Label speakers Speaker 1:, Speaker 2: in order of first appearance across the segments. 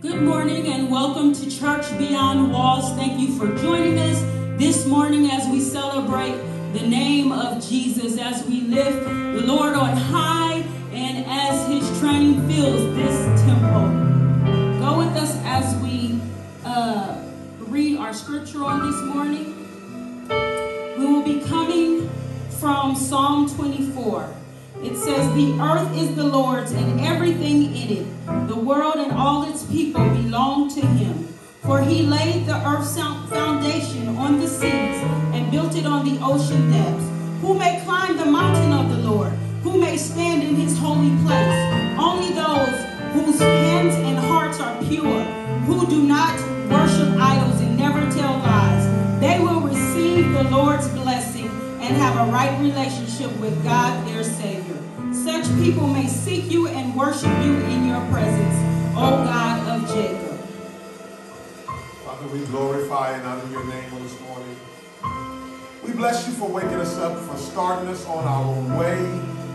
Speaker 1: Good morning and welcome to Church Beyond Walls. Thank you for joining us this morning as we celebrate the name of Jesus, as we lift the Lord on high, and as his train fills this temple. Go with us as we uh, read our scripture on this morning. We will be coming from Psalm 24. It says, The earth is the Lord's and everything in it. The world and all its people belong to him. For he laid the earth's foundation on the seas and built it on the ocean depths. Who may climb the mountain of the Lord? Who may stand in his holy place? Only those whose hands and hearts are pure, who do not worship idols and never tell lies. They will receive the Lord's blessing and have a right relationship with God their Savior. Such people may seek you and worship you in your presence, O God of Jacob.
Speaker 2: Father, we glorify and honor your name this morning. We bless you for waking us up, for starting us on our way.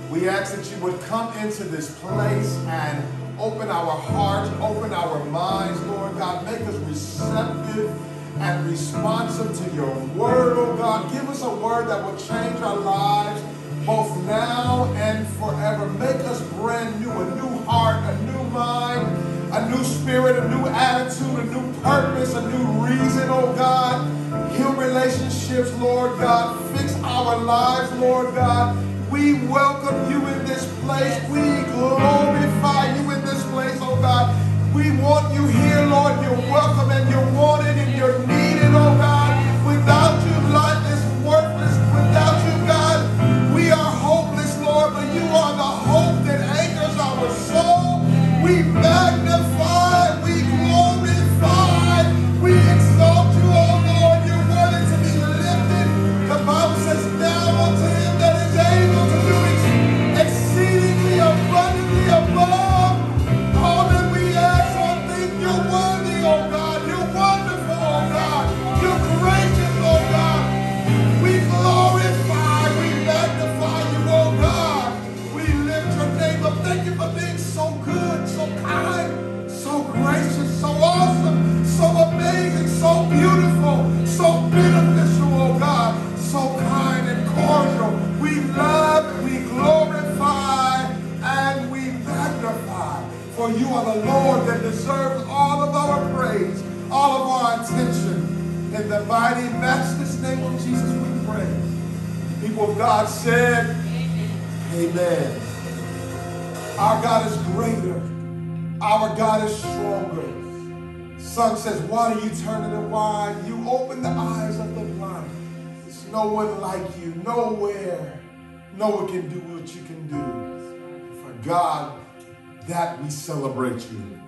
Speaker 2: We ask that you would come into this place and open our hearts, open our minds, Lord God. Make us receptive and responsive to your word, oh God. Give us a word that will change our lives both now and forever. Make us brand new, a new heart, a new mind, a new spirit, a new attitude, a new purpose, a new reason, oh God. Heal relationships, Lord God. Fix our lives, Lord God. We welcome you in this place. We celebrate you.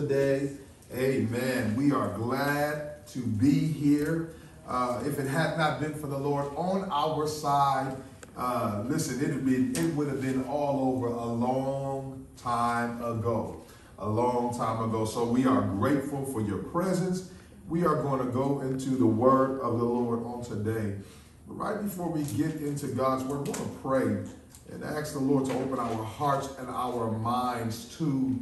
Speaker 2: Today. Amen. We are glad to be here. Uh, if it had not been for the Lord on our side, uh, listen, it would, be, it would have been all over a long time ago. A long time ago. So we are grateful for your presence. We are going to go into the word of the Lord on today. But right before we get into God's word, we're going to pray and ask the Lord to open our hearts and our minds to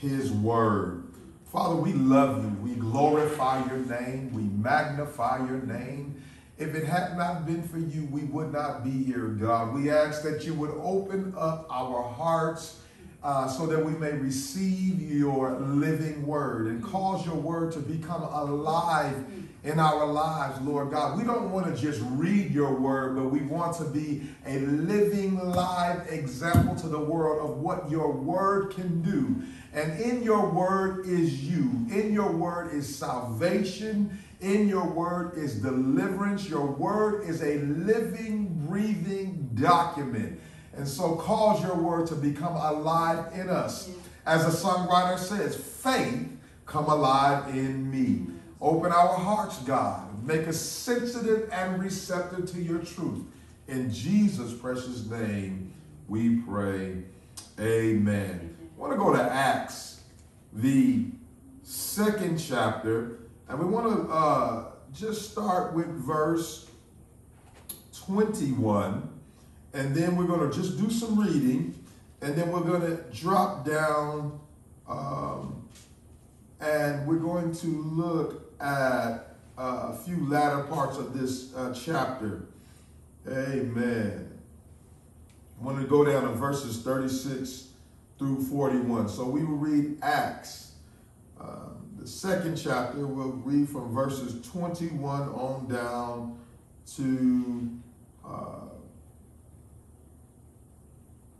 Speaker 2: his word. Father, we love you. We glorify your name. We magnify your name. If it had not been for you, we would not be here, God. We ask that you would open up our hearts uh, so that we may receive your living word and cause your word to become alive in our lives, Lord God. We don't want to just read your word, but we want to be a living, live example to the world of what your word can do. And in your word is you. In your word is salvation. In your word is deliverance. Your word is a living, breathing document. And so cause your word to become alive in us. As the songwriter says, faith come alive in me. Open our hearts, God. Make us sensitive and receptive to your truth. In Jesus' precious name, we pray. Amen. I want to go to Acts, the second chapter, and we want to uh, just start with verse 21, and then we're going to just do some reading, and then we're going to drop down um, and we're going to look at uh, a few latter parts of this uh, chapter. Amen. I want to go down to verses 36 through 41. So we will read Acts. Um, the second chapter, we'll read from verses 21 on down to, uh,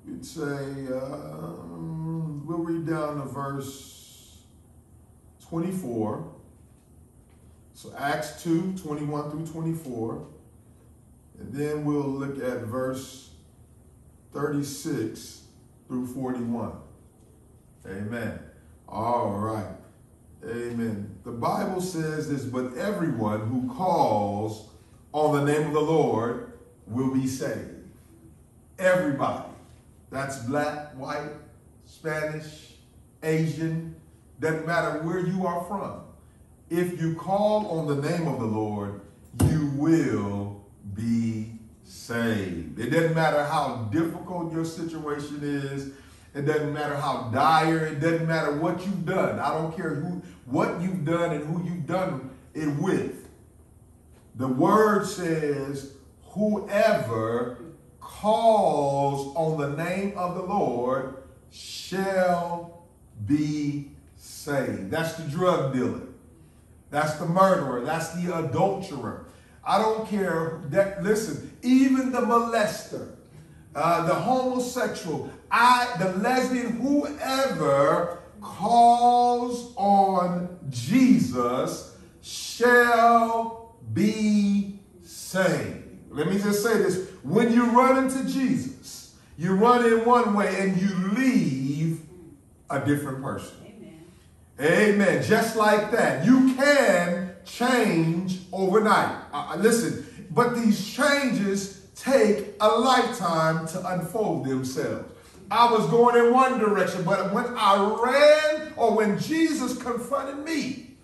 Speaker 2: we'd say, um, we'll read down to verse 24. So Acts 2, 21 through 24. And then we'll look at verse 36 through 41. Amen. All right. Amen. The Bible says this, but everyone who calls on the name of the Lord will be saved. Everybody. That's black, white, Spanish, Asian, doesn't matter where you are from. If you call on the name of the Lord, you will be saved. It doesn't matter how difficult your situation is. It doesn't matter how dire. It doesn't matter what you've done. I don't care who, what you've done and who you've done it with. The word says, whoever calls on the name of the Lord shall be saved. That's the drug dealer. That's the murderer. That's the adulterer. I don't care that, listen, even the molester, uh, the homosexual, I, the lesbian, whoever calls on Jesus shall be saved. Let me just say this. When you run into Jesus, you run in one way and you leave a different person. Amen. Amen. Just like that. You can change overnight. Uh, uh, listen, but these changes take a lifetime to unfold themselves. I was going in one direction, but when I ran or when Jesus confronted me,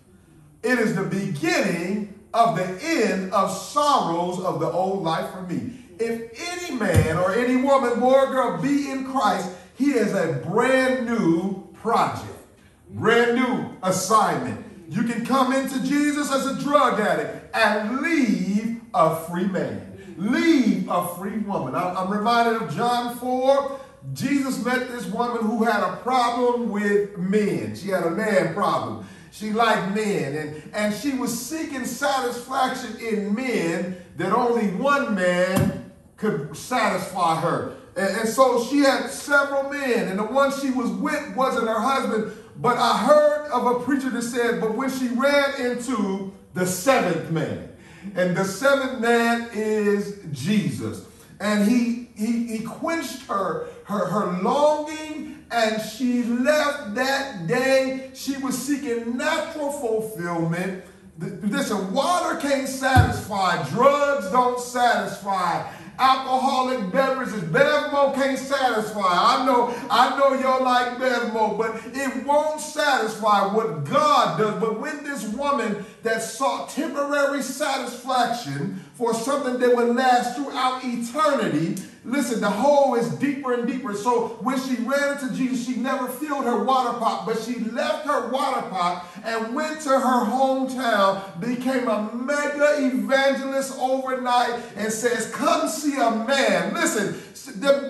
Speaker 2: it is the beginning of the end of sorrows of the old life for me. If any man or any woman, boy or girl, be in Christ, he is a brand new project, brand new assignment. You can come into Jesus as a drug addict and leave a free man. Leave a free woman. I'm reminded of John 4. Jesus met this woman who had a problem with men. She had a man problem. She liked men, and, and she was seeking satisfaction in men that only one man could satisfy her. And, and so she had several men, and the one she was with wasn't her husband, but I heard of a preacher that said, but when she ran into the seventh man, and the seventh man is Jesus. And he, he, he quenched her, her, her longing, and she left that day. She was seeking natural fulfillment. Listen, water can't satisfy, drugs don't satisfy, alcoholic beverages. Bevmo can't satisfy. I know, I know y'all like Bevmo, but it won't satisfy what God does. But when this woman that sought temporary satisfaction for something that would last throughout eternity, Listen, the hole is deeper and deeper. So when she ran into Jesus, she never filled her water pot, but she left her water pot and went to her hometown, became a mega evangelist overnight, and says, Come see a man. Listen,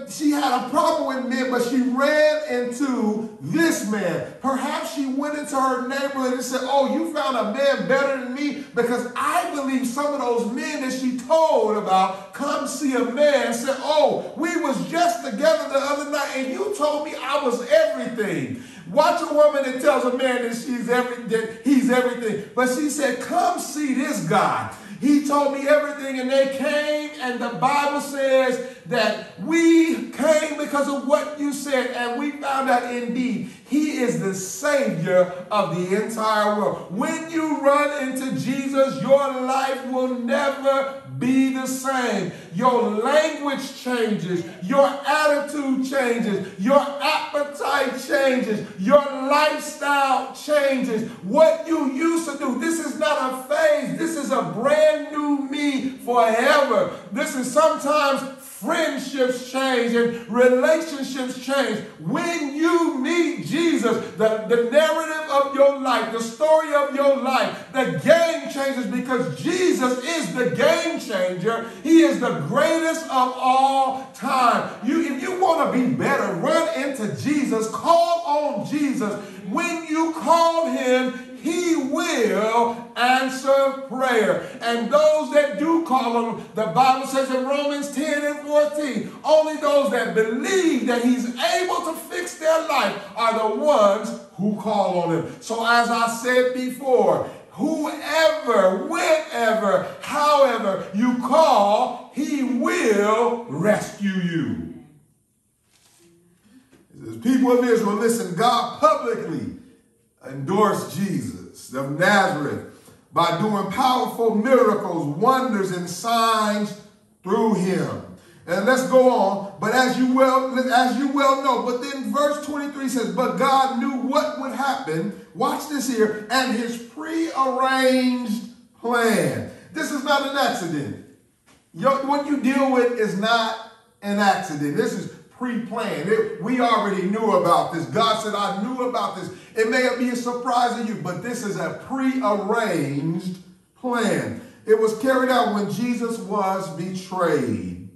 Speaker 2: she had a problem with men, but she ran into this man. Perhaps she went into her neighborhood and said, Oh, you found a man better than me? Because I believe some of those men that she told about come see a man say, Oh, we was just together the other night and you told me I was everything. Watch a woman that tells a man that she's every, that he's everything. But she said, Come see this guy. He told me everything, and they came, and the Bible says that we came because of what you said, and we found out indeed He is the Savior of the entire world. When you run into Jesus, your life will never be the same. Your language changes, your attitude changes, your appetite changes, your lifestyle changes. What you used to do, this is not a phase, this is a brand new me forever. This is sometimes friendships change and relationships change. When you meet Jesus, the, the narrative of your life, the story of your life, the game changes because Jesus is the game changer. He is the greatest of all time. You, if you want to be better, run into Jesus, call on Jesus. When you call him, he will answer prayer. And those that do call on him, the Bible says in Romans 10 and 14, only those that believe that he's able to fix their life are the ones who call on him. So as I said before, whoever, whenever, however you call, he will rescue you. People of Israel, listen, God publicly endorsed Jesus of Nazareth by doing powerful miracles, wonders, and signs through him. And let's go on. But as you well, as you well know, but then verse 23 says, But God knew what would happen. Watch this here, and his prearranged plan. This is not an accident. what you deal with is not an accident. This is pre-planned. we already knew about this. God said, I knew about this. It may be a surprise to you, but this is a pre-arranged plan. It was carried out when Jesus was betrayed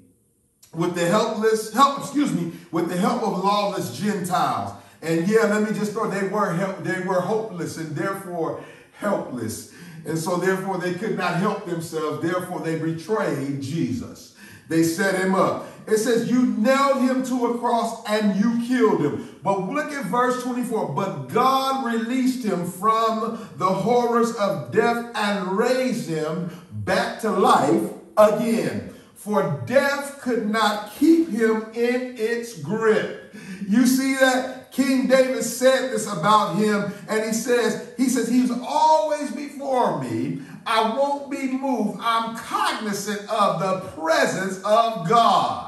Speaker 2: with the helpless, help, excuse me, with the help of lawless Gentiles. And yeah, let me just throw, they were help, they were hopeless and therefore helpless. And so therefore they could not help themselves. Therefore they betrayed Jesus. They set him up. It says, You nailed him to a cross and you killed him. But look at verse 24. But God released him from the horrors of death and raised him back to life again. For death could not keep him in its grip. You see that? King David said this about him, and he says, he says, he's always before me. I won't be moved. I'm cognizant of the presence of God.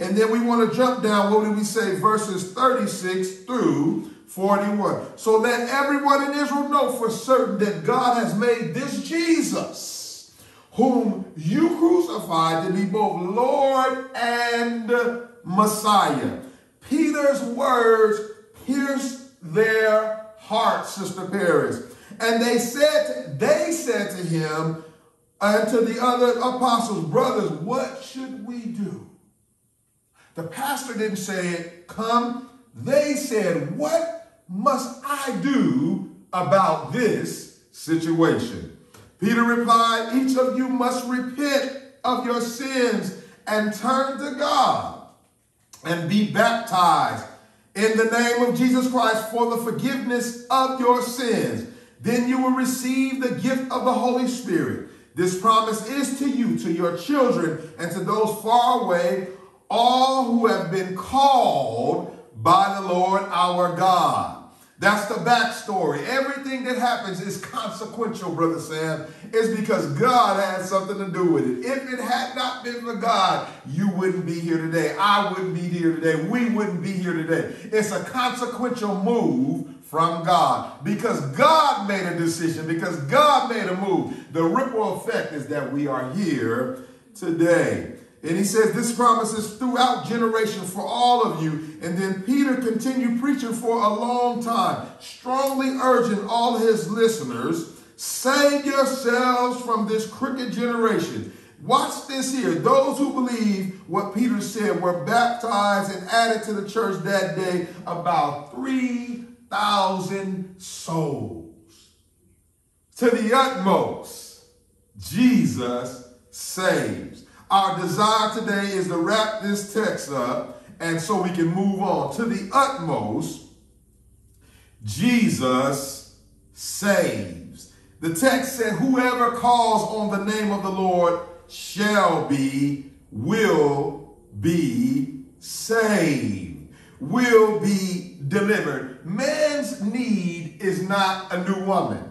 Speaker 2: And then we want to jump down, what did we say? Verses 36 through 41. So let everyone in Israel know for certain that God has made this Jesus, whom you crucified, to be both Lord and Messiah. Peter's words pierced their hearts, Sister Paris. And they said, they said to him and to the other apostles, brothers, what should we do? The pastor didn't say, come. They said, what must I do about this situation? Peter replied, each of you must repent of your sins and turn to God and be baptized in the name of Jesus Christ for the forgiveness of your sins then you will receive the gift of the Holy Spirit. This promise is to you, to your children, and to those far away, all who have been called by the Lord our God. That's the backstory. Everything that happens is consequential, Brother Sam. It's because God had something to do with it. If it had not been for God, you wouldn't be here today. I wouldn't be here today. We wouldn't be here today. It's a consequential move from God because God made a decision, because God made a move. The ripple effect is that we are here today. And he says this promise is throughout generations for all of you. And then Peter continued preaching for a long time, strongly urging all his listeners, save yourselves from this crooked generation. Watch this here. Those who believe what Peter said were baptized and added to the church that day about 3,000 souls. To the utmost, Jesus saves. Our desire today is to wrap this text up and so we can move on. To the utmost, Jesus saves. The text said, Whoever calls on the name of the Lord shall be, will be saved, will be delivered. Man's need is not a new woman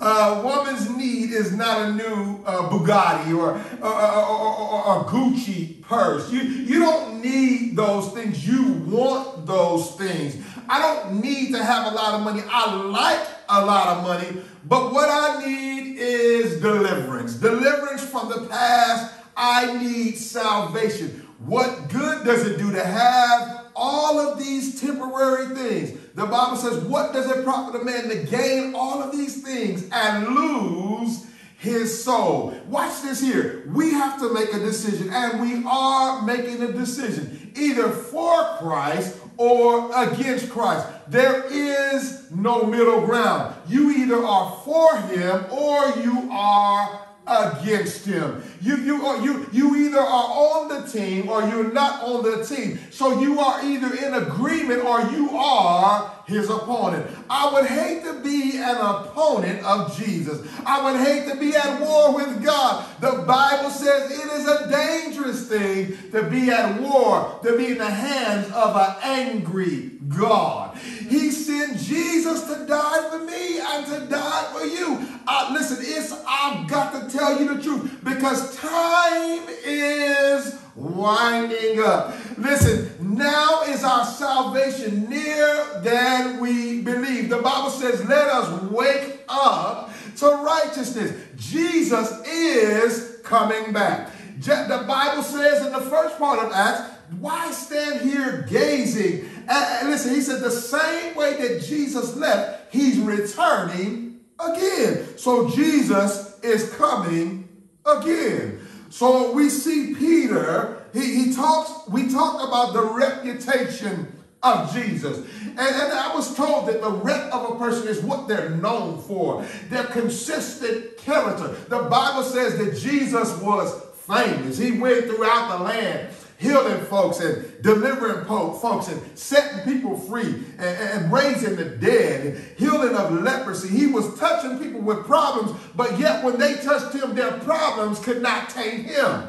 Speaker 2: a woman's need is not a new uh, Bugatti or, uh, uh, uh, a Gucci purse. You, you don't need those things. You want those things. I don't need to have a lot of money. I like a lot of money, but what I need is deliverance. Deliverance from the past. I need salvation. What good does it do to have all of these temporary things. The Bible says, What does it profit a man to gain all of these things and lose his soul? Watch this here. We have to make a decision, and we are making a decision either for Christ or against Christ. There is no middle ground. You either are for him or you are against him. You, you, are, you, you either are on the team or you're not on the team. So you are either in agreement or you are his opponent. I would hate to be an opponent of Jesus. I would hate to be at war with God. The Bible says it is a dangerous thing to be at war, to be in the hands of an angry God. He sent Jesus to die for me and to die for you. Uh, listen, it's I've got to tell you the truth because time is winding up. Listen, now is our salvation nearer than we believe. The Bible says, let us wake up to righteousness. Jesus is coming back. The Bible says in the first part of Acts, why stand here gazing? And listen, he said the same way that Jesus left, he's returning again. So Jesus is coming again. So we see Peter, he, he talks, we talked about the reputation of Jesus. And, and I was told that the rep of a person is what they're known for, their consistent character. The Bible says that Jesus was famous. He went throughout the land healing folks and delivering folks and setting people free and, and raising the dead and healing of leprosy. He was touching people with problems, but yet when they touched him, their problems could not tame him.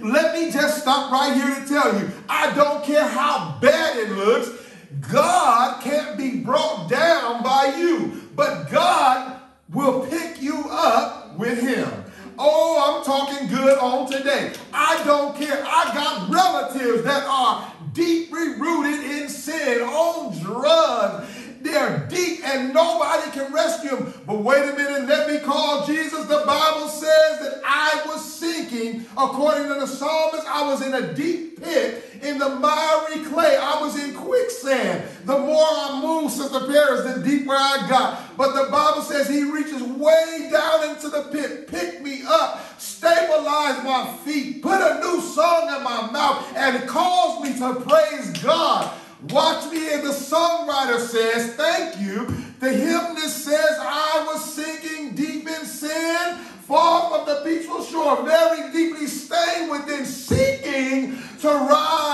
Speaker 2: Let me just stop right here to tell you I don't care how bad it looks, God can't be brought down by you, but God will pick you up with Him. Oh, I'm talking good on today. I don't care. I got relatives that are deeply rooted in sin, on drugs. They're deep and nobody can rescue them. But wait a minute, let me call Jesus. The Bible says that I was sinking. According to the psalmist, I was in a deep pit in the miry clay. I was in quicksand. The more I moved, Sister Paris, the deeper I got. But the Bible says he reaches way down into the pit, pick me up, stabilize my feet, put a new song in my mouth, and cause me to praise God. Watch me, and the songwriter says, Thank you. The hymnist says, I was sinking deep in sin, far from the peaceful shore, very deeply stained within, seeking to rise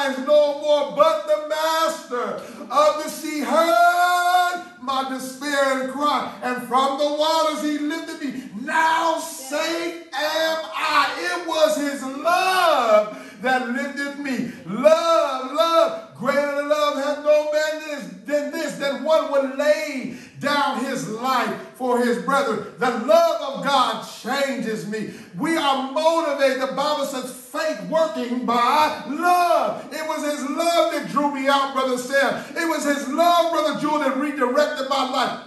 Speaker 2: palavra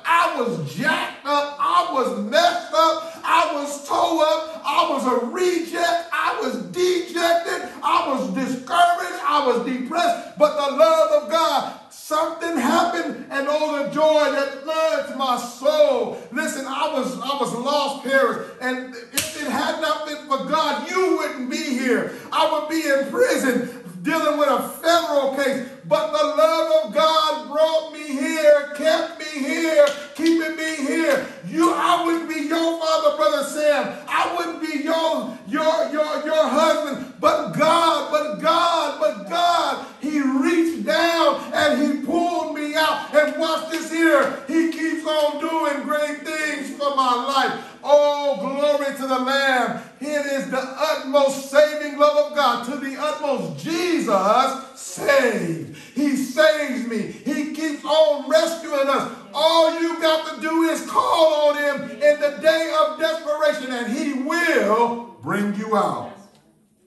Speaker 2: All you got to do is call on him in the day of desperation and he will bring you out.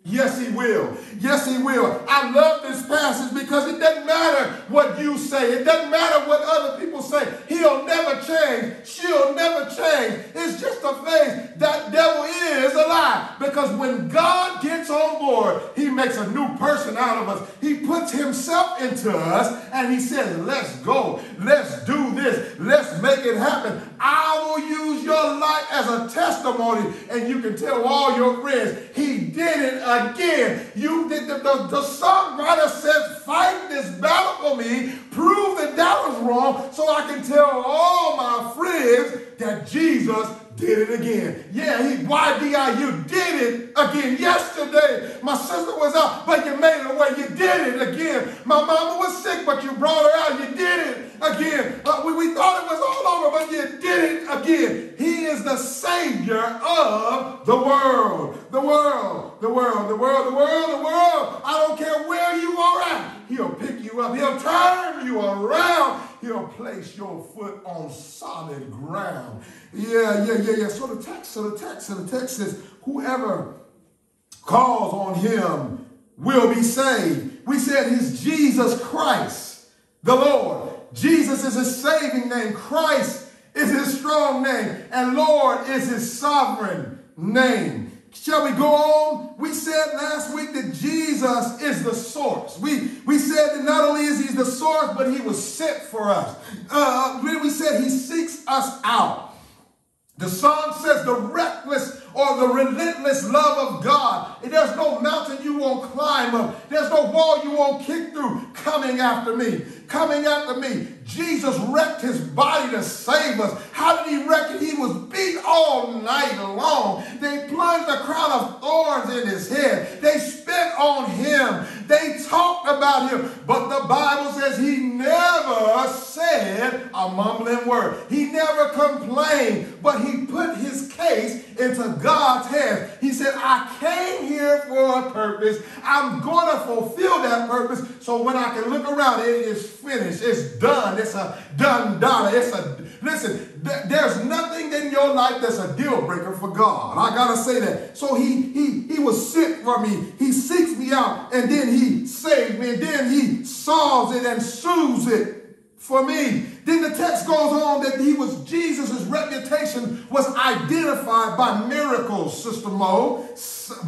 Speaker 2: Yes, he will. Yes, he will. I love this passage because it doesn't matter what you say. It doesn't matter what other people say. He'll never change. She'll never change. It's just a phase. That devil is a lie. Because when God gets on board, he makes a new person out of us. He puts himself into us and he says, let's go, let's do this, let's make it happen. I will use your life as a testimony and you can tell all your friends, he did it again. You did the, the, the songwriter says, fight this battle for me, prove that that was wrong so I can tell all my friends that Jesus did it again. Yeah, he YDI, you did it again. Yesterday, my sister was out, but you made it away. You did it again. My mama was sick, but you brought her out. You did it again. Uh, we, we thought it was all over, but you did it again. He is the Savior of the world. The world, the world, the world, the world, the world. I don't care where you are at. He'll pick you up. He'll turn you around. He'll place your foot on solid ground. Yeah, yeah, yeah, yeah. So the text, so the text, so the text says, whoever calls on him will be saved. We said he's Jesus Christ, the Lord. Jesus is his saving name. Christ is his strong name. And Lord is his sovereign name. Shall we go on? We said last week that Jesus is the source. We, we said that not only is he the source, but he was sent for us. Uh, we said he seeks us out. The song says the reckless or the relentless love of God. There's no mountain you won't climb up. There's no wall you won't kick through coming after me coming after me. Jesus wrecked his body to save us. How did he wreck it? He was beat all night long. They plunged a crown of thorns in his head. They spit on him. They talked about him. But the Bible says he never said a mumbling word. He never complained, but he put his case into God's hands. He said, I came here for a purpose. I'm going to fulfill that purpose. So when I can look around, it is finished. It's done. It's a done done. It's a listen. Th- there's nothing in your life that's a deal breaker for God. I gotta say that. So he he he was sent for me. He seeks me out, and then he saved me, and then he solves it and soothes it for me. Then the text goes on that he was Jesus' reputation was identified by miracles, Sister Mo,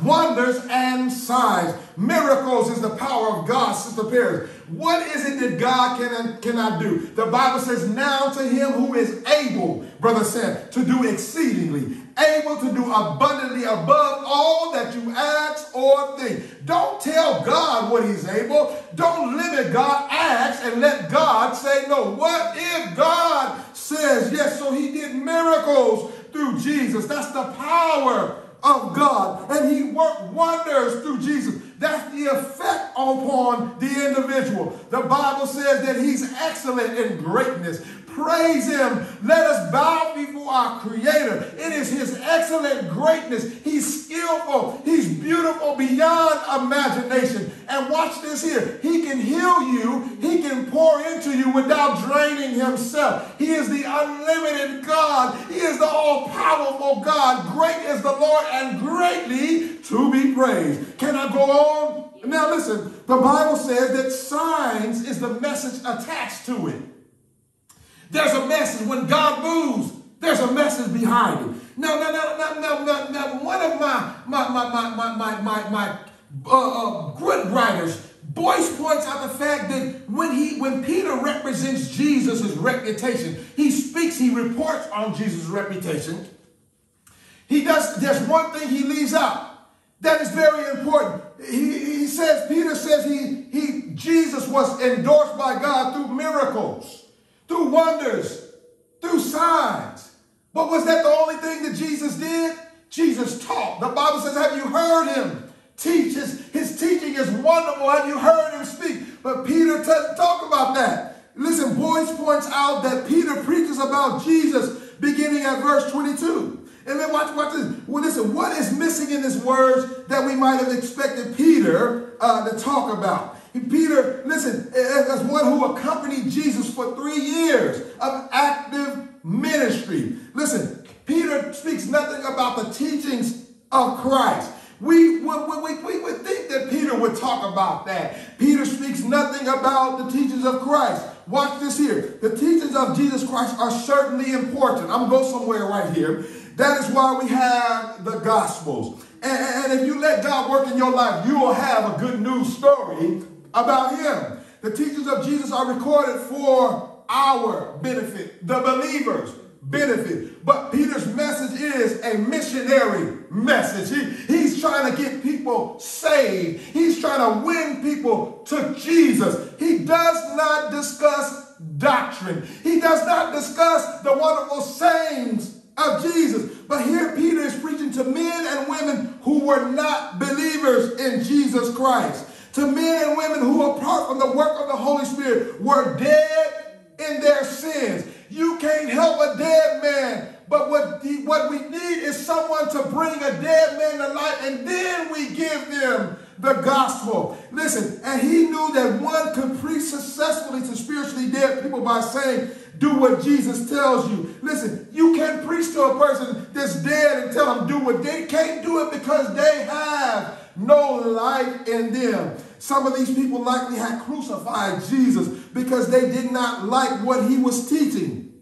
Speaker 2: wonders and signs. Miracles is the power of God, Sister Paris. What is it that God can cannot do? The Bible says, now to him who is able, brother said, to do exceedingly, able to do abundantly above all that you ask or think. Don't tell God what he's able. Don't limit God. Ask and let God say no. What if God says yes? So he did miracles through Jesus. That's the power of God. And he worked wonders through Jesus. That's the effect upon the individual. The Bible says that he's excellent in greatness. Praise him. Let us bow before our creator. It is his excellent greatness. He's skillful. He's beautiful beyond imagination. And watch this here. He can heal you. He can pour into you without draining himself. He is the unlimited God. He is the all-powerful God. Great is the Lord and greatly to be praised. Can I go on? Now listen, the Bible says that signs is the message attached to it. There's a message. When God moves, there's a message behind it. Now, now, now, now, now, now, now one of my my my my my my my, my uh, uh, good writers, Boice points out the fact that when he when Peter represents Jesus' reputation, he speaks, he reports on Jesus' reputation. He does, there's one thing he leaves out. That is very important. He, he says, Peter says he, he Jesus was endorsed by God through miracles through wonders, through signs. But was that the only thing that Jesus did? Jesus taught. The Bible says, Have you heard him teach? His, his teaching is wonderful. Have you heard him speak? But Peter doesn't talk about that. Listen, Boice points out that Peter preaches about Jesus beginning at verse 22. And then watch, watch this. Well, listen, what is missing in his words that we might have expected Peter uh, to talk about? Peter, listen, as one who accompanied Jesus for three years of active ministry. Listen, Peter speaks nothing about the teachings of Christ. We, we, we, we would think that Peter would talk about that. Peter speaks nothing about the teachings of Christ. Watch this here. The teachings of Jesus Christ are certainly important. I'm going to go somewhere right here. That is why we have the Gospels. And, and if you let God work in your life, you will have a good news story about him. The teachings of Jesus are recorded for our benefit, the believers' benefit. But Peter's message is a missionary message. He, he's trying to get people saved. He's trying to win people to Jesus. He does not discuss doctrine. He does not discuss the wonderful sayings of Jesus. But here Peter is preaching to men and women who were not believers in Jesus Christ. To men and women who, apart from the work of the Holy Spirit, were dead in their sins. You can't help a dead man. But what, he, what we need is someone to bring a dead man to life, and then we give them the gospel. Listen, and he knew that one could preach successfully to spiritually dead people by saying, do what Jesus tells you. Listen, you can't preach to a person that's dead and tell them do what they can't do it because they have no life in them. Some of these people likely had crucified Jesus because they did not like what he was teaching.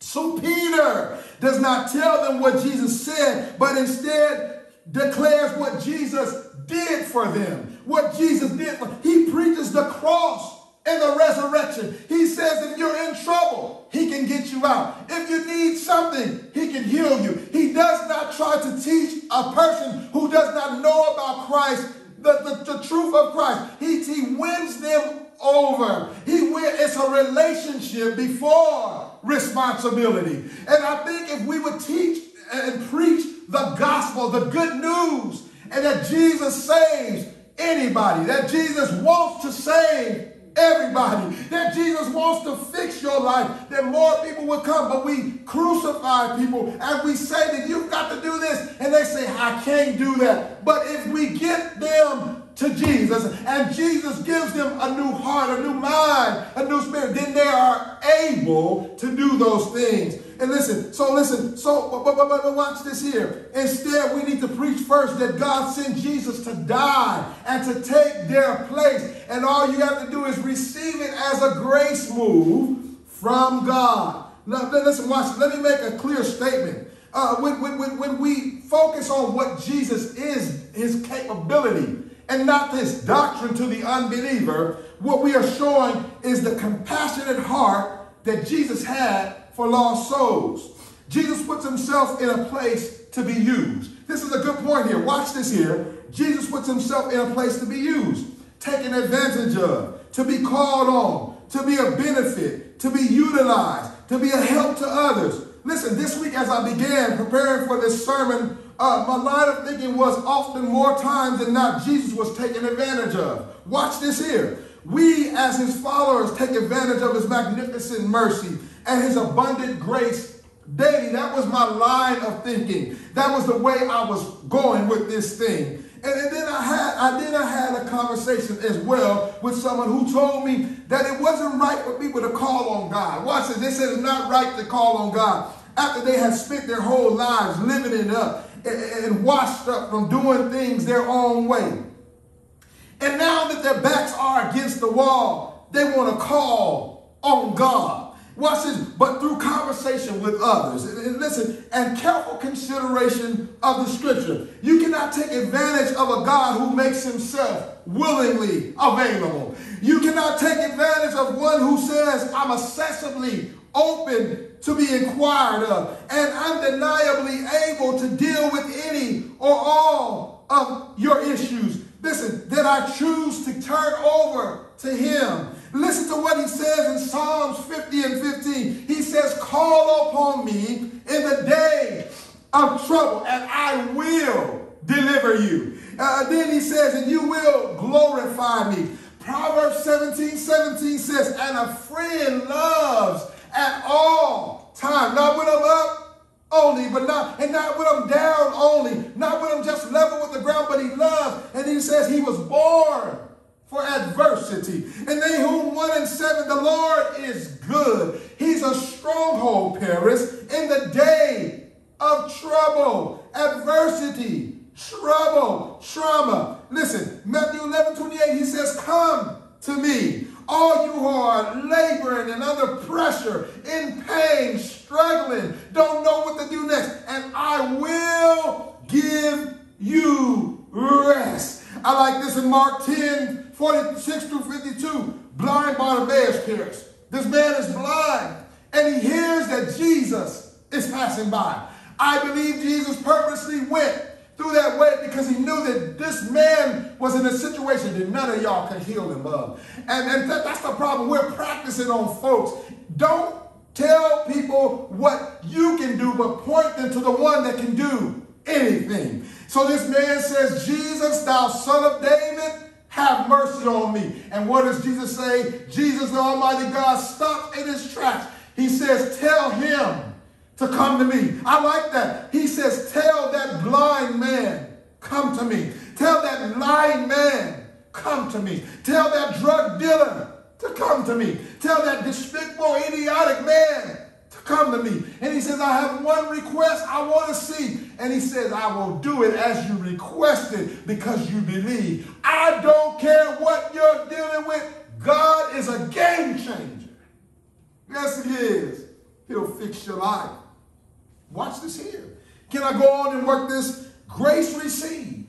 Speaker 2: So Peter does not tell them what Jesus said, but instead declares what Jesus did for them. What Jesus did. For, he preaches the cross and the resurrection. He says if you're in trouble, he can get you out. If you need something, he can heal you. He does not try to teach a person who does not know about Christ the, the, the truth of Christ. He, he wins them over. He it's a relationship before responsibility. And I think if we would teach and preach the gospel, the good news, and that Jesus saves anybody, that Jesus wants to save everybody, that Jesus wants to fix your life, that more people will come. But we crucify people and we say that you've got to do this. And they say, I can't do that. But if we get them to Jesus and Jesus gives them a new heart, a new mind, a new spirit, then they are able to do those things. And listen, so listen, so but, but, but, watch this here. Instead, we need to preach first that God sent Jesus to die and to take their place. And all you have to do is receive it as a grace move from God. Now, listen, watch. Let me make a clear statement. Uh, when, when, when we focus on what Jesus is, his capability, and not this doctrine to the unbeliever, what we are showing is the compassionate heart that Jesus had for lost souls. Jesus puts himself in a place to be used. This is a good point here. Watch this here. Jesus puts himself in a place to be used, taken advantage of, to be called on, to be a benefit, to be utilized, to be a help to others. Listen, this week as I began preparing for this sermon, uh, my line of thinking was often more times than not Jesus was taken advantage of. Watch this here. We as his followers take advantage of his magnificent mercy and his abundant grace daily. That was my line of thinking. That was the way I was going with this thing. And, then I had I then I had a conversation as well with someone who told me that it wasn't right for people to call on God. Watch this. They said it's not right to call on God after they had spent their whole lives living it up and, washed up from doing things their own way. And now that their backs are against the wall, they want to call on God. Watch this, but through conversation with others. And listen, and careful consideration of the scripture. You cannot take advantage of a God who makes himself willingly available. You cannot take advantage of one who says, I'm accessibly open to be inquired of and undeniably able to deal with any or all of your issues. Listen, that I choose to turn over to him. Listen to what he says in Psalms 50 and 15. He says, Call upon me in the day of trouble, and I will deliver you. Uh, then he says, And you will glorify me. Proverbs 17 17 says, And a friend loves at all times. Not when I'm up only, but not, and not when I'm down only, not when I'm just level with the ground, but he loves. And he says he was born for adversity. And Nahum one and seven, the Lord is good. He's a stronghold, Paris, in the day of trouble, adversity, trouble, trauma. Listen, Matthew 11, 28, he says, come to me, all you who are laboring and under pressure, in pain, struggling, don't know what to do next, and I will give you rest. I like this in Mark 10 46 through 52. Blind Bartimaeus hears. This man is blind, and he hears that Jesus is passing by. I believe Jesus purposely went through that way because he knew that this man was in a situation that none of y'all could heal him of. And, and that, that's the problem. We're practicing on folks. Don't tell people what you can do, but point them to the one that can do anything. So this man says, Jesus, thou son of David, have mercy on me. And what does Jesus say? Jesus, the Almighty God, stopped in his tracks. He says, tell him to come to me. I like that. He says, Tell that blind man, come to me. Tell that lying man, come to me. Tell that drug dealer to come to me. Tell that despicable, idiotic man to come to me. And he says, I have one request I want to see. And he says, I will do it as you requested because you believe. I don't care what you're dealing with. God is a game changer. Yes, he is. He'll fix your life. Watch this here. Can I go on and work this? Grace received.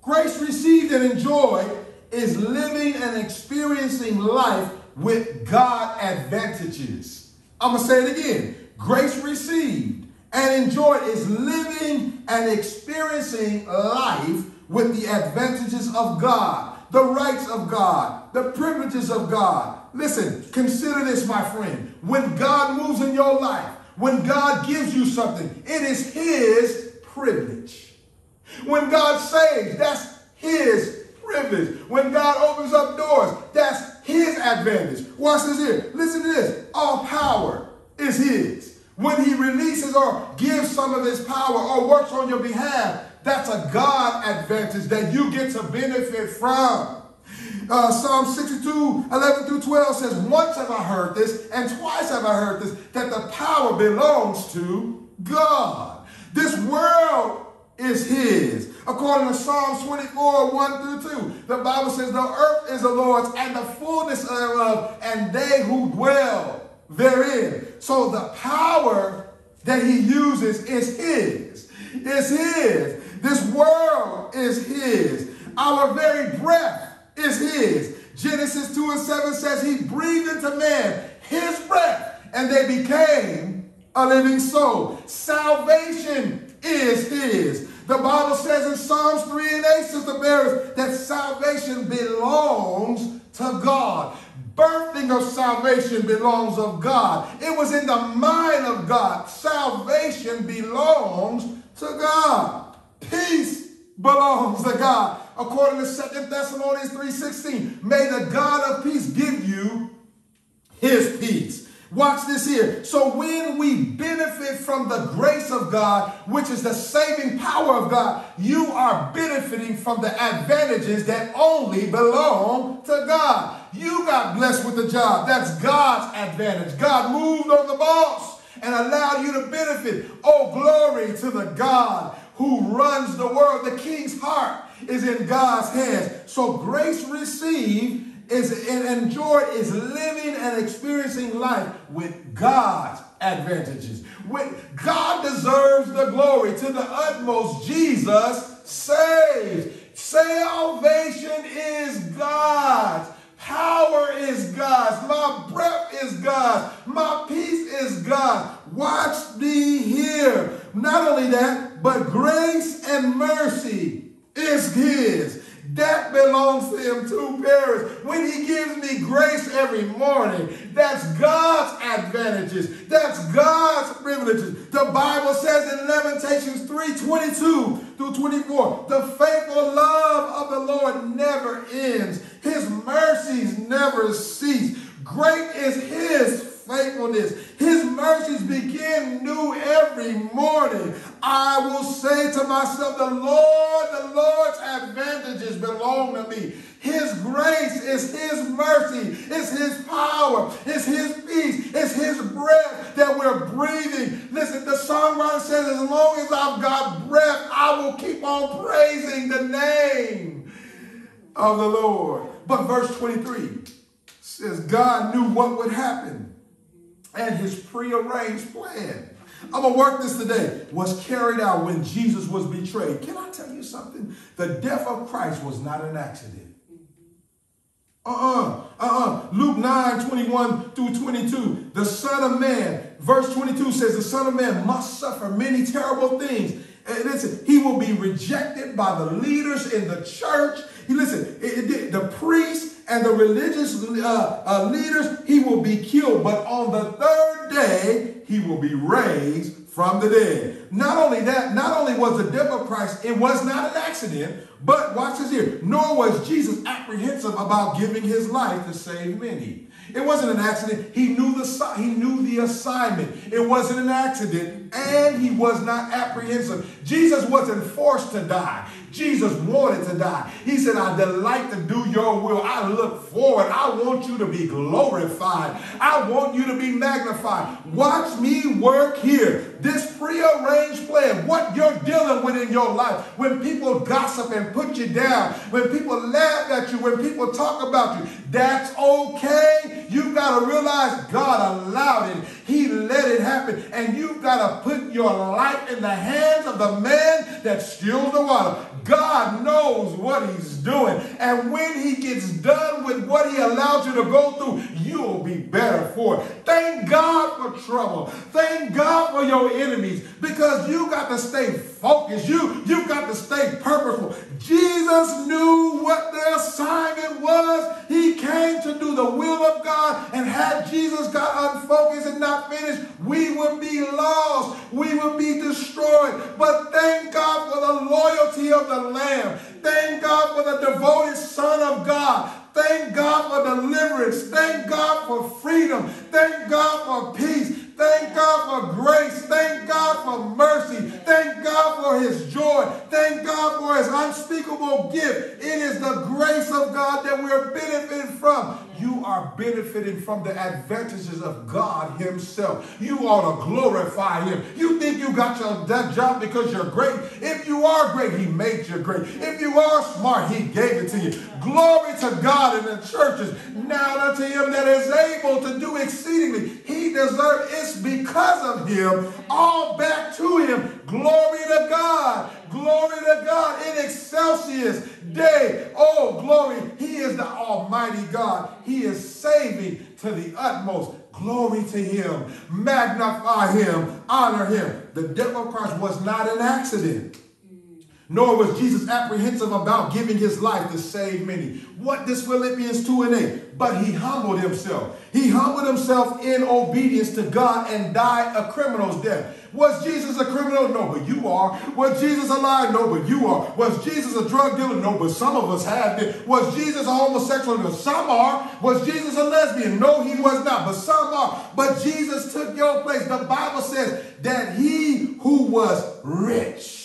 Speaker 2: Grace received and enjoyed is living and experiencing life with God advantages. I'm going to say it again. Grace received and enjoyed is living and experiencing life with the advantages of God, the rights of God, the privileges of God. Listen, consider this, my friend. When God moves in your life, when God gives you something, it is his privilege. When God saves, that's his privilege. When God opens up doors, that's his advantage. Watch this here. Listen to this. All power is his. When he releases or gives some of his power or works on your behalf, that's a God advantage that you get to benefit from. Uh, Psalm 62, 11 through 12 says, Once have I heard this, and twice have I heard this, that the power belongs to God. This world is his. According to Psalms 24, 1 through 2, the Bible says, The earth is the Lord's, and the fullness thereof, and they who dwell therein. So the power that he uses is his. It's his. This world is his. Our very breath is his. Genesis 2 and 7 says he breathed into man his breath and they became a living soul. Salvation is his. The Bible says in Psalms 3 and 8, Sister Bears, that salvation belongs to God. Birthing of salvation belongs of God. It was in the mind of God. Salvation belongs to God. Peace belongs to God according to Second Thessalonians 3.16. May the God of peace give you his peace. Watch this here. So when we benefit from the grace of God, which is the saving power of God, you are benefiting from the advantages that only belong to God. You got blessed with a job. That's God's advantage. God moved on the boss and allowed you to benefit. Oh, glory to the God who runs the world. The king's heart is in God's hands. So grace received is and enjoyed is living and experiencing life with God's advantages. With God deserves the glory to the utmost. Jesus saves. Salvation is God's. Power is God's. My breath is God's. My peace is God. Watch me here. Not only that, but grace and mercy is his. That belongs to him too, Paris. When he gives me grace every morning, that's God's advantages. That's God's privileges. The Bible says in Lamentations 3, 22 through 24, the faithful love of the Lord never ends. His mercies never cease. Great is his faithfulness. His mercies begin new every morning. I will say to myself, the Lord, the Lord's advantages belong to me. His grace is his mercy, it's his power, it's his peace, it's his breath that we're breathing. Listen, the songwriter says, as long as I've got breath, I will keep on praising the name of the Lord. But verse 23 says, God knew what would happen and his prearranged plan. I'm going to work this today, was carried out when Jesus was betrayed. Can I tell you something? The death of Christ was not an accident. Uh-uh. Uh-uh. Luke 9, 21 through 22. The Son of Man, verse 22 says, the Son of Man must suffer many terrible things. And listen, he will be rejected by the leaders in the church. He listen, it, it, the priests and the religious uh, uh, leaders, he will be killed. But on the third day, he will be raised from the dead. Not only that, not only was the death of Christ, it was not an accident, but watch this here, nor was Jesus apprehensive about giving his life to save many. It wasn't an accident. He knew the he knew the assignment. It wasn't an accident, and he was not apprehensive. Jesus wasn't forced to die. Jesus wanted to die. He said, I delight to do your will. I look forward. I want you to be glorified. I want you to be magnified. Watch me work here. This prearranged plan, what you're dealing with in your life, when people gossip and put you down, when people laugh at you, when people talk about you, that's okay. You've got to realize God allowed it. He let it happen. And you've got to put your life in the hands of the man that steals the water. God knows what he's doing. And when he gets done with what he allowed you to go through, you'll be better for it. Thank God for trouble. Thank God for your enemies because you got to stay focused. You, you got to stay purposeful. Jesus knew what the assignment was. He came to do the will of God. And had Jesus got unfocused and not finished, we would be lost. We would be destroyed. But thank God for the loyalty of the Lamb. Thank God for the devoted Son of God. Thank God for deliverance. Thank God for freedom. Thank God for peace. Thank God for grace. Thank God for mercy. Thank God for his joy. Thank God for his unspeakable gift. It is the grace of God that we're benefiting from. You are benefiting from the advantages of God himself. You ought to glorify him. You think you got your, that job because you're great. If you are great, he made you great. If you are smart, he gave it to you. Glory to God in the churches. Now unto him that is able to do exceedingly. He deserves it's because of him. All back to him. Glory to God. Glory to God in excelsis Deo. Oh, glory. He is the Almighty God. He is saving to the utmost. Glory to him. Magnify him. Honor him. The death of Christ was not an accident. Nor was Jesus apprehensive about giving his life to save many. What does Philippians 2 and 8? But he humbled himself. He humbled himself in obedience to God and died a criminal's death. Was Jesus a criminal? No, but you are. Was Jesus alive? No, but you are. Was Jesus a drug dealer? No, but some of us have been. Was Jesus a homosexual? No, some are. Was Jesus a lesbian? No, he was not, but some are. But Jesus took your place. The Bible says that he who was rich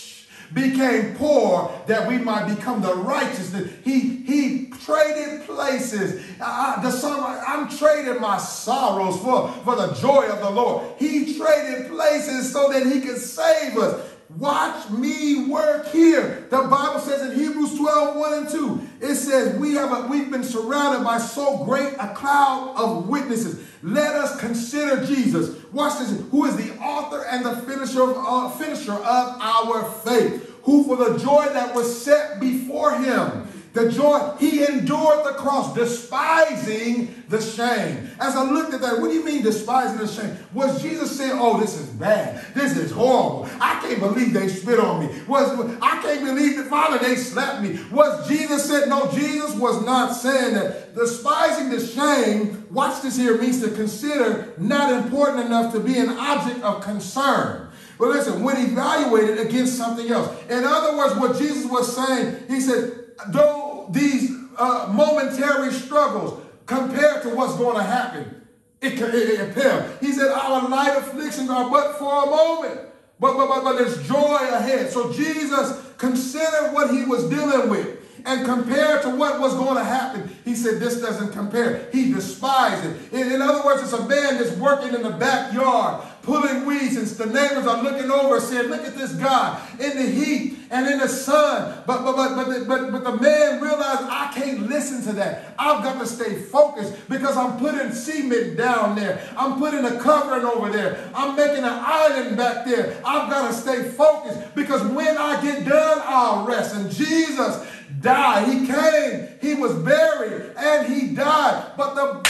Speaker 2: became poor that we might become the righteousness. He, he traded places. I, the song, I'm trading my sorrows for, for the joy of the Lord. He traded places so that he could save us. Watch me work here. The Bible says in Hebrews 12, 1 and 2, it says, we have a, we've been surrounded by so great a cloud of witnesses. Let us consider Jesus. Watch this. Who is the author and the finisher of, uh, finisher of our faith. Who for the joy that was set before him the joy, he endured the cross, despising the shame. As I looked at that, what do you mean despising the shame? Was Jesus saying, oh, this is bad. This is horrible. I can't believe they spit on me. Was I can't believe the Father, they slapped me. Was Jesus said, no, Jesus was not saying that. Despising the shame, watch this here, means to consider not important enough to be an object of concern. But listen, when evaluated against something else. In other words, what Jesus was saying, he said, though these uh, momentary struggles compared to what's going to happen, it can it, it, He said, Our light afflictions are but for a moment, but, but, but, but there's joy ahead. So Jesus considered what he was dealing with and compared to what was going to happen, he said, This doesn't compare. He despised it. In, in, other words, it's a man that's working in the backyard pulling weeds, and the neighbors are looking over saying, Look at this guy in the heat and in the sun. But but but but, but, but the man realized I can't listen to that. I've got to stay focused because I'm putting cement down there. I'm putting a covering over there. I'm making an island back there. I've got to stay focused because when I get done, I'll rest. And Jesus died. He came, he was buried, and he died. But the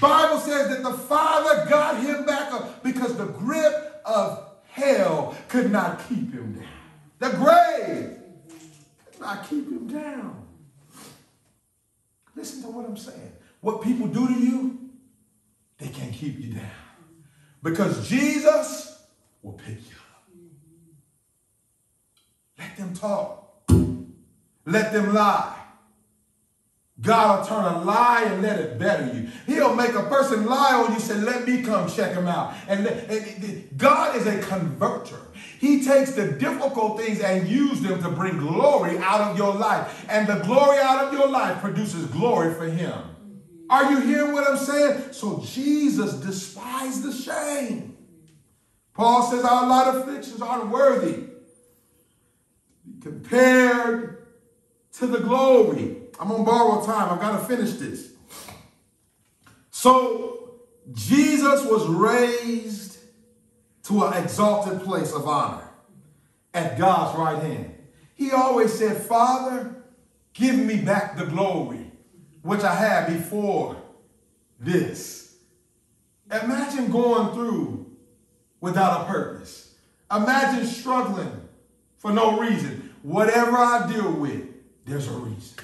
Speaker 2: Bible says that the Father got him back up because the grip of hell could not keep him down. The grave could not keep him down. Listen to what I'm saying. What people do to you, they can't keep you down. Because Jesus will pick you up. Let them talk. Let them lie. God will turn a lie and let it better you. He'll make a person lie on you, say, let me come check him out. And, and God is a converter. He takes the difficult things and use them to bring glory out of your life. And the glory out of your life produces glory for him. Are you hearing what I'm saying? So Jesus despised the shame. Paul says our lot of afflictions aren't worthy compared to the glory I'm on borrowed time. I've got to finish this. So Jesus was raised to an exalted place of honor at God's right hand. He always said, Father, give me back the glory which I had before this. Imagine going through without a purpose. Imagine struggling for no reason. Whatever I deal with, there's a reason.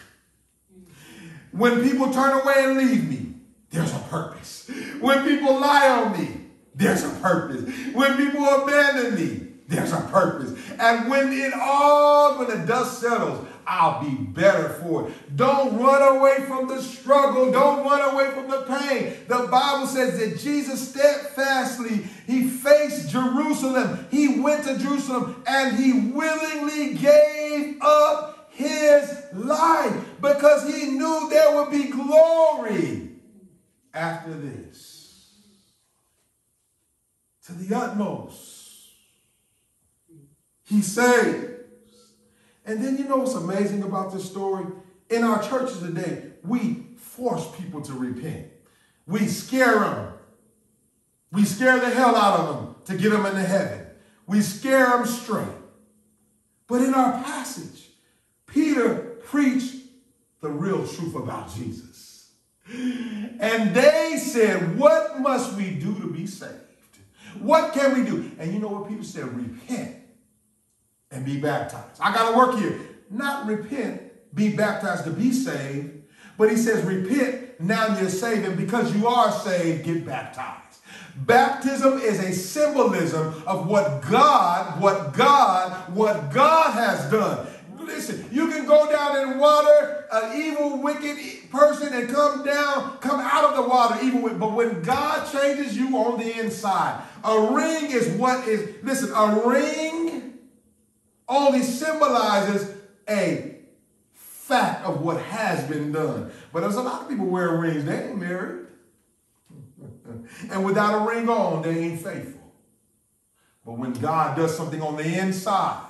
Speaker 2: When people turn away and leave me, there's a purpose. When people lie on me, there's a purpose. When people abandon me, there's a purpose. And when it all, when the dust settles, I'll be better for it. Don't run away from the struggle. Don't run away from the pain. The Bible says that Jesus steadfastly, he faced Jerusalem. He went to Jerusalem and he willingly gave up his life because he knew there would be glory after this. To the utmost, he saves. And then you know what's amazing about this story? In our churches today, we force people to repent. We scare them. We scare the hell out of them to get them into heaven. We scare them straight. But in our passage, Peter preached the real truth about Jesus. And they said, What must we do to be saved? What can we do? And you know what people said? Repent and be baptized. I got to work here. Not repent, be baptized to be saved, but he says, Repent, now you're saved, and because you are saved, get baptized. Baptism is a symbolism of what God, what God, what God has done. Listen, you can go down in water, an evil, wicked person, and come down, come out of the water, evil. But when God changes you on the inside, a ring is what is, listen, a ring only symbolizes a fact of what has been done. But there's a lot of people wearing rings, they ain't married. and without a ring on, they ain't faithful. But when God does something on the inside,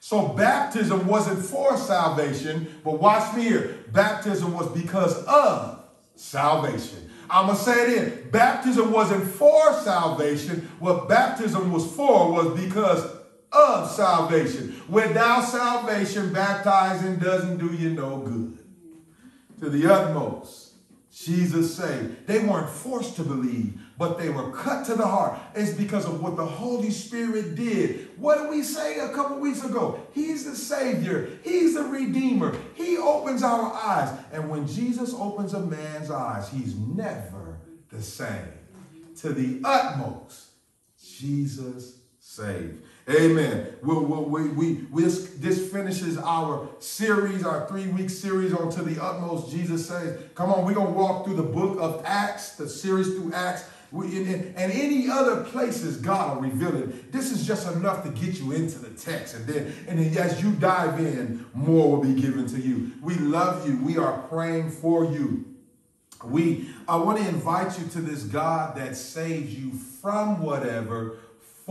Speaker 2: so baptism wasn't for salvation, but watch me here. Baptism was because of salvation. I'm going to say it in. Baptism wasn't for salvation. What baptism was for was because of salvation. Without salvation, baptizing doesn't do you no good. To the utmost. Jesus saved. They weren't forced to believe, but they were cut to the heart. It's because of what the Holy Spirit did. What did we say a couple weeks ago? He's the Savior. He's the Redeemer. He opens our eyes. And when Jesus opens a man's eyes, he's never the same. To the utmost, Jesus saved. Amen. We'll, we, we, we, this, this finishes our series, our three week series on To the Utmost, Jesus saves. Come on, we're going to walk through the book of Acts, the series through Acts. And, any other places God will reveal it. This is just enough to get you into the text. And then, and then as you dive in, more will be given to you. We love you. We are praying for you. we I want to invite you to this God that saves you from whatever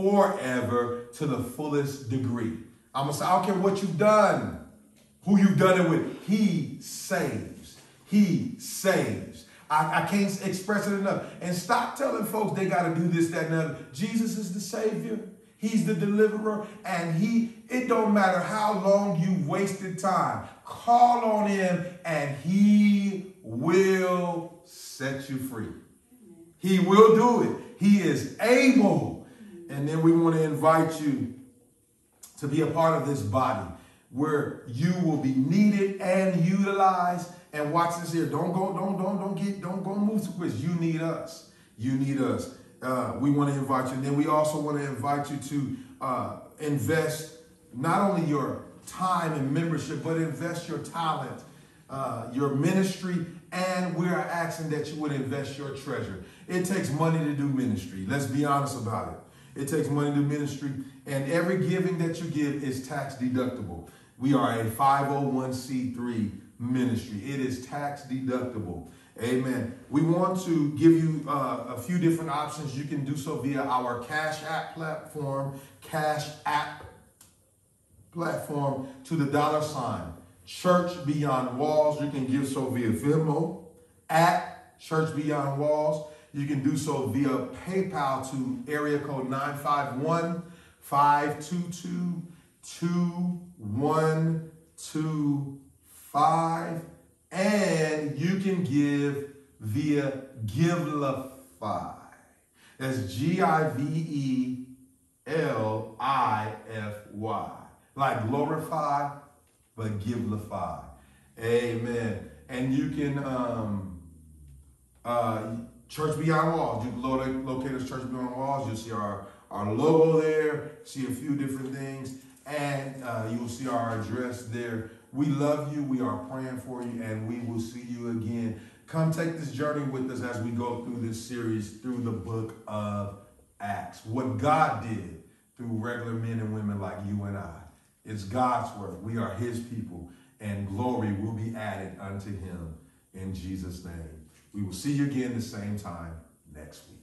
Speaker 2: forever to the fullest degree. I'm gonna say, I don't care what you've done, who you've done it with. He saves. He saves. I, I can't express it enough. And stop telling folks they got to do this, that, and the other. Jesus is the Savior. He's the deliverer. And he, it don't matter how long you wasted time. Call on him and he will set you free. He will do it. He is able. And then we want to invite you to be a part of this body where you will be needed and utilized. And watch this here. Don't go, don't, don't, don't get, don't go move too quick. You need us. You need us. Uh, we want to invite you. And then we also want to invite you to uh, invest not only your time and membership, but invest your talent, uh, your ministry, and we are asking that you would invest your treasure. It takes money to do ministry. Let's be honest about it. It takes money to ministry, and every giving that you give is tax deductible. We are a 501c3 ministry. It is tax deductible. Amen. We want to give you uh, a few different options. You can do so via our Cash App platform, Cash App platform to the dollar sign. Church Beyond Walls. You can give so via Venmo at Church Beyond Walls. You can do so via PayPal to area code 951 522 2125. And you can give via Givelify. That's G I V E L I F Y. Like glorify, but Givelify. Amen. And you can, um, uh, Church Beyond Walls. You can locate us, Church Beyond Walls. You'll see our, our logo there, see a few different things, and uh, you will see our address there. We love you. We are praying for you, and we will see you again. Come take this journey with us as we go through this series through the book of Acts. What God did through regular men and women like you and I. It's God's work. We are his people, and glory will be added unto him in Jesus' name. We will see you again the same time next week.